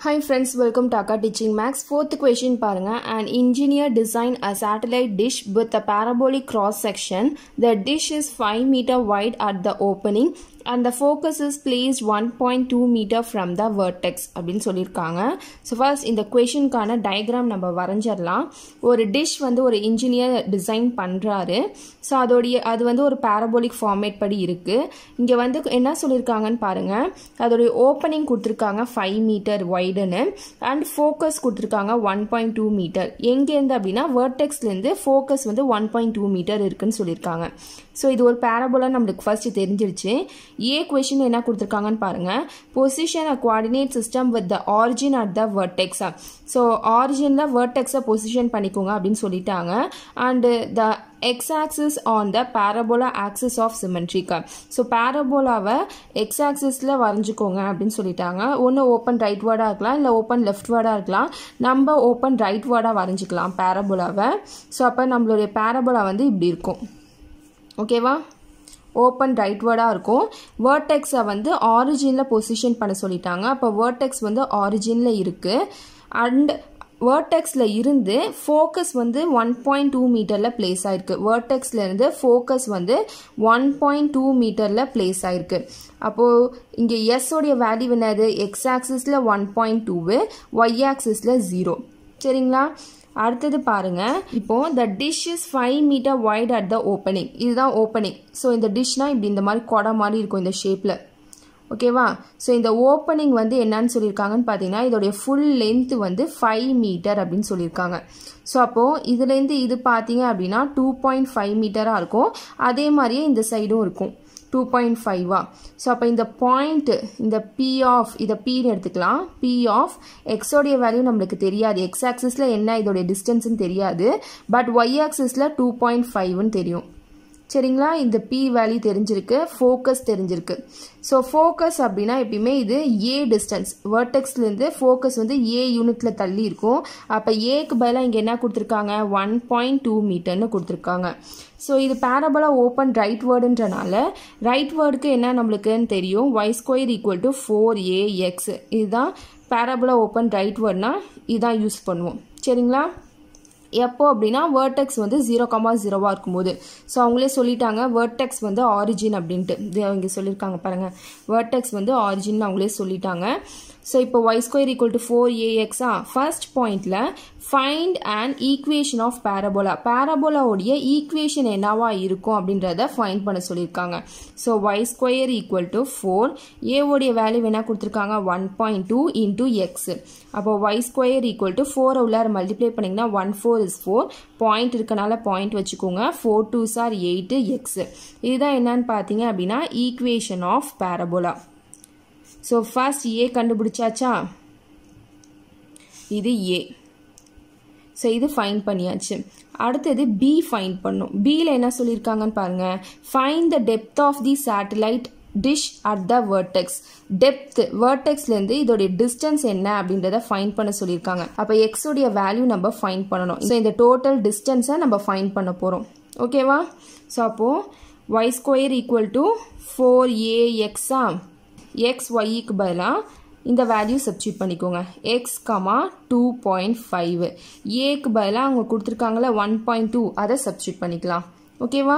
Hi friends, welcome to Akka Teaching Max. Fourth question பாருங்க An engineer designed a satellite dish with a parabolic cross section. The dish is 5 meter wide at அந்த opening is the focus is placed 1.2 meter from the அப்படின்னு சொல்லியிருக்காங்க. So first இந்த கொஷனுக்கான diagram நம்ம வரைஞ்சிடலாம். ஒரு dish வந்து ஒரு engineer design பண்ணுறாரு so அதோடைய அது வந்து ஒரு பேரபோலிக் ஃபார்மேட் படி இருக்குது இங்கே வந்து என்ன சொல்லியிருக்காங்கன்னு பாருங்கள் அதோடைய ஓப்பனிங் கொடுத்துருக்காங்க ஃபைவ் மீட்டர் ஒய்டுன்னு அண்ட் ஃபோக்கஸ் கொடுத்துருக்காங்க ஒன் பாயிண்ட் டூ மீட்டர் எங்கேருந்து அப்படின்னா வேர்டெக்ஸ்லேருந்து ஃபோக்கஸ் வந்து ஒன் பாயிண்ட் டூ மீட்டர் இருக்குன்னு சொல்லியிருக்காங்க. ஸோ இது ஒரு பேரபோலாக நம்மளுக்கு ஃபஸ்ட்டு தெரிஞ்சிருச்சு. ஏ கொஷின் என்ன கொடுத்துருக்காங்கன்னு பாருங்கள் position a coordinate system with the origin at the வேர்டெக்ஸா so ஆரிஜினில் வேர்டெக்ஸை பொசிஷன் பண்ணிக்கோங்க அப்படின்னு சொல்லிட்டாங்க. And the x axis on the parabola axis of சிமெண்ட்ரிக்கா so பேரபோலாவை எக்ஸ் ஆக்சிஸில் வரைஞ்சிக்கோங்க அப்படின்னு சொல்லிட்டாங்க. ஒன்று ஓப்பன் ரைட் வேர்டாக இருக்கலாம் இல்லை ஓப்பன் லெஃப்ட் வேர்டாக இருக்கலாம். நம்ம ஓப்பன் ரைட் வேர்டாக வரைஞ்சிக்கலாம் பேரபோலாவை ஸோ அப்போ நம்மளுடைய பேரபோலா வந்து இப்படி இருக்கும். ஓகேவா ஓப்பன் ரைட்வேர்டாக இருக்கும். வேர்டெக்ஸை வந்து ஆரிஜினில் பொசிஷன் பண்ண சொல்லிட்டாங்க. அப்போ வேர்டெக்ஸ் வந்து ஆரிஜினில் இருக்குது அண்ட் வேர்டெக்ஸில் இருந்து ஃபோக்கஸ் வந்து ஒன் பாயிண்ட் டூ மீட்டரில் பிளேஸ் ஆயிருக்கு. வேர்டெக்ஸ்லேருந்து ஃபோக்கஸ் வந்து ஒன் பாயிண்ட் டூ மீட்டரில் பிளேஸ் ஆயிருக்கு. அப்போது இங்கே எஸ்ஸோடைய வேல்யூ என்னது? எக்ஸ் ஆக்சிஸில் ஒன் பாயிண்ட் டூவு ஒய் ஆக்சிஸில் ஜீரோ சரிங்களா? அடுத்தது பாருங்க. இப்போ the dish is five metre wide at the opening இதுதான் ஓப்பனிங் ஸோ இந்த டிஷ்னா இப்படி இந்த மாதிரி கொடை மாதிரி இருக்கும் இந்த ஷேப்பில் ஓகேவா? ஸோ இந்த ஓப்பனிங் வந்து என்னன்னு சொல்லியிருக்காங்கன்னு பார்த்தீங்கன்னா இதோடைய ஃபுல் லென்த் வந்து ஃபைவ் மீட்டர் அப்படின்னு சொல்லியிருக்காங்க. ஸோ அப்போது இதுலேருந்து இது பார்த்தீங்க அப்படின்னா டூ பாயிண்ட் ஃபைவ் மீட்டராக இருக்கும். அதே மாதிரியே இந்த சைடும் இருக்கும். டூ பாயிண்ட் ஃபைவா ஸோ அப்போ இந்த பாயிண்ட்டு இந்த பி ஆஃப் இதை பீன்னு எடுத்துக்கலாம். பி ஆஃப் எக்ஸோடைய வேல்யூ நம்மளுக்கு தெரியாது. எக்ஸ் ஆக்சிஸில் என்ன இதோடைய டிஸ்டன்ஸ்னு தெரியாது. பட் ஒய் ஆக்சிஸில் டூ பாயிண்ட் ஃபைவ்னு தெரியும். சரிங்களா? இந்த பி வேல்யூ தெரிஞ்சிருக்கு ஃபோக்கஸ் தெரிஞ்சிருக்கு. ஸோ ஃபோக்கஸ் அப்படின்னா எப்பயுமே இது ஏ டிஸ்டன்ஸ் வேர்டெக்ஸ்லேருந்து ஃபோக்கஸ் வந்து ஏ யூனிட்டில் தள்ளி இருக்கும். அப்போ ஏக்கு பதிலாக இங்கே என்ன கொடுத்துருக்காங்க? ஒன் பாயிண்ட் டூ மீட்டர்னு கொடுத்துருக்காங்க. ஸோ இது பேரபலாக ஓப்பன் ரைட் வேர்டுன்றனால ரைட் வேர்டுக்கு என்ன நம்மளுக்குன்னு தெரியும்? Y square equal to four a x இதுதான் பேரபலாக ஓப்பன் ரைட் வேர்ட்னா இதான் யூஸ் பண்ணுவோம். சரிங்களா? எப்போ அப்படின்னா வேர்டெக்ஸ் வந்து ஜீரோ கமா ஜீரோவாக இருக்கும்போது. ஸோ அவங்களே சொல்லிட்டாங்க வேர்டெக்ஸ் வந்து ஆரிஜின் அப்படின்ட்டு. இது அவங்க சொல்லியிருக்காங்க பாருங்கள் வேர்டெக்ஸ் வந்து ஆரிஜின் அவங்களே சொல்லிட்டாங்க. ஸோ இப்போ y square equal to four ஏஎக்ஸா first பாயிண்டில் find and equation of parabola பேரபோலாவுடைய equation என்னவா இருக்கும் அப்படின்றத ஃபைண்ட் பண்ண சொல்லியிருக்காங்க. So y square equal to four ஏவோடைய value என்ன கொடுத்துருக்காங்க? One point two into x அப்போ ஒய் ஸ்கொயர் ஈக்குவல் டு ஃபோரை உள்ளார மல்டிப்ளை பண்ணிங்கன்னா one four is four point இருக்கனால பாயிண்ட் வச்சுக்கோங்க. Four two sir eight x இதுதான் என்னன்னு பார்த்தீங்க அப்படின்னா equation of parabola so first a கண்டுபிடிச்சாச்சா? இது ஏ ஸோ இது ஃபைன் பண்ணியாச்சு. அடுத்தது பி ஃபைன் பண்ணும். பியில் என்ன சொல்லியிருக்காங்கன்னு பாருங்க. Find the depth of the satellite dish at the vertex depth வேர்டெக்ஸ்லேருந்து இதோடைய டிஸ்டன்ஸ் என்ன அப்படின்றத ஃபைன் பண்ண சொல்லியிருக்காங்க. அப்போ எக்ஸோடைய வேல்யூ நம்ம ஃபைன் பண்ணணும். ஸோ இந்த டோட்டல் டிஸ்டன்ஸை நம்ம ஃபைன் பண்ண போகிறோம் ஓகேவா ஸோ அப்போது y square equal to four a exa X ஒய்க்கு பதிலாக இந்த வேல்யூ சப்ஸ்டியூட் பண்ணிக்கோங்க. X comma two point five ஏக்கு பதிலாக அவங்க கொடுத்துருக்காங்களே ஒன் பாயிண்ட் டூ அதை சப்ஸ்டியூட் பண்ணிக்கலாம். ஓகேவா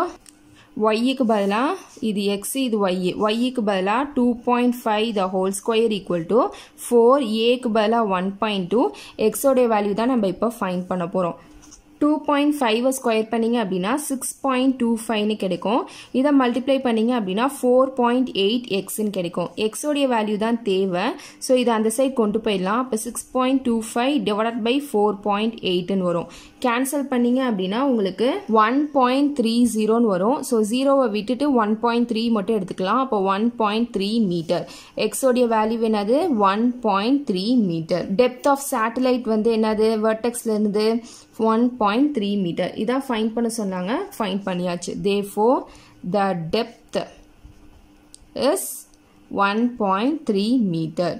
ஒய்க்கு பதிலாக இது எக்ஸ் இது ஒய் ஒய்க்கு பதிலாக two point five the whole square equal to four ஏக்கு பதிலாக ஒன் பாயிண்ட் டூ எக்ஸோடைய வேல்யூ தான் நம்ம இப்போ ஃபைன் பண்ண போகிறோம் டூ பாயிண்ட் ஃபைவை ஸ்கொயர் பண்ணிங்க அப்படின்னா சிக்ஸ் பாயிண்ட் டூ ஃபைவ்னு கிடைக்கும். இதை மல்டிப்ளை பண்ணிங்க அப்படின்னா ஃபோர் பாயிண்ட் எயிட் எக்ஸ்ன்னு கிடைக்கும். எக்ஸோடைய வேல்யூ தான் தேவை. ஸோ இதை அந்த சைட் கொண்டு போயிடலாம். அப்போ six point two five divide by four point எயிட்னு வரும். கேன்சல் பண்ணிங்க அப்படின்னா உங்களுக்கு ஒன் பாயிண்ட் த்ரீ ஜீரோன்னு வரும். ஸோ ஜீரோவை விட்டுட்டு ஒன் பாயிண்ட் த்ரீ மட்டும் எடுத்துக்கலாம். அப்போ ஒன் பாயிண்ட் த்ரீ மீட்டர் எக்ஸோடைய வேல்யூ என்னது? One point three metre depth of satellite வந்து என்னது? வெர்டெக்ஸ்லேருந்து ஒன் பாயிண்ட் த்ரீ மீட்டர் இதான் ஃபைன் பண்ண சொன்னாங்க. ஃபைன் பண்ணியாச்சு. தே ஃபோ the depth is one point three metre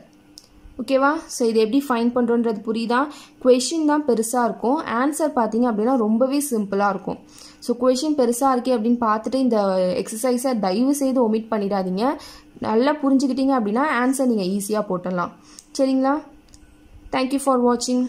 ஓகேவா ஸோ இது எப்படி ஃபைன் பண்ணுறோன்றது புரியுதா? கொஷின் தான் பெருசாக இருக்கும். ஆன்சர் பார்த்தீங்க அப்படின்னா ரொம்பவே சிம்பிளாக இருக்கும். ஸோ கொஷின் பெருசாக இருக்கே அப்படின்னு பார்த்துட்டு இந்த எக்ஸசைஸை தயவு செய்து ஒமிட் பண்ணிடாதீங்க. நல்லா புரிஞ்சுக்கிட்டீங்க அப்படின்னா ஆன்சர் நீங்கள் ஈஸியாக போட்டுடலாம். சரிங்களா? தேங்க்யூ ஃபார் வாட்சிங்